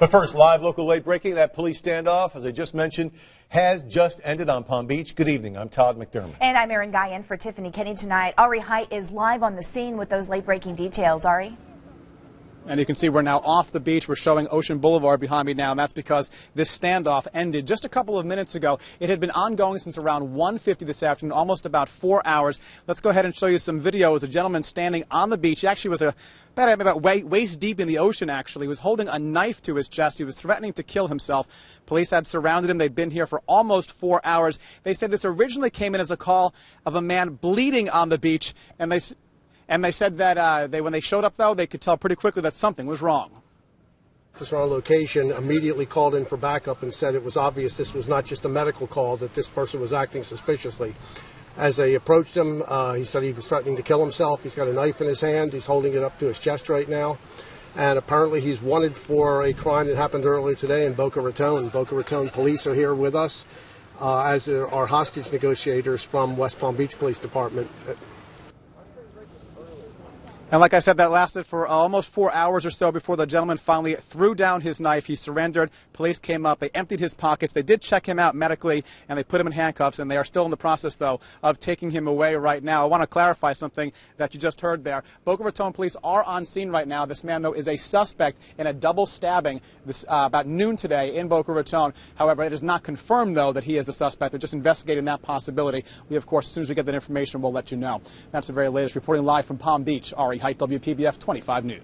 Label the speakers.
Speaker 1: But first, live local late breaking. That police standoff, as I just mentioned, has just ended on Palm Beach. Good evening. I'm Todd McDermott.
Speaker 2: And I'm Erin Guy in for Tiffany Kenney tonight. Ari Hait is live on the scene with those late breaking details. Ari?
Speaker 3: And you can see we're now off the beach. We're showing Ocean Boulevard behind me now, and that's because this standoff ended just a couple of minutes ago. It had been ongoing since around 1.50 this afternoon, almost about four hours. Let's go ahead and show you some video. As a gentleman standing on the beach. He actually was a about, about waist deep in the ocean, actually. He was holding a knife to his chest. He was threatening to kill himself. Police had surrounded him. They'd been here for almost four hours. They said this originally came in as a call of a man bleeding on the beach, and they and they said that uh, they, when they showed up, though, they could tell pretty quickly that something was wrong.
Speaker 4: Officer on location immediately called in for backup and said it was obvious this was not just a medical call, that this person was acting suspiciously. As they approached him, uh, he said he was threatening to kill himself. He's got a knife in his hand. He's holding it up to his chest right now. And apparently he's wanted for a crime that happened earlier today in Boca Raton. Boca Raton police are here with us, uh, as are hostage negotiators from West Palm Beach Police Department early.
Speaker 3: And like I said, that lasted for almost four hours or so before the gentleman finally threw down his knife. He surrendered. Police came up. They emptied his pockets. They did check him out medically, and they put him in handcuffs. And they are still in the process, though, of taking him away right now. I want to clarify something that you just heard there. Boca Raton police are on scene right now. This man, though, is a suspect in a double stabbing this, uh, about noon today in Boca Raton. However, it is not confirmed, though, that he is the suspect. They're just investigating that possibility. We, of course, as soon as we get that information, we'll let you know. That's the very latest. Reporting live from Palm Beach, Ari Hait, WPBF 25 News.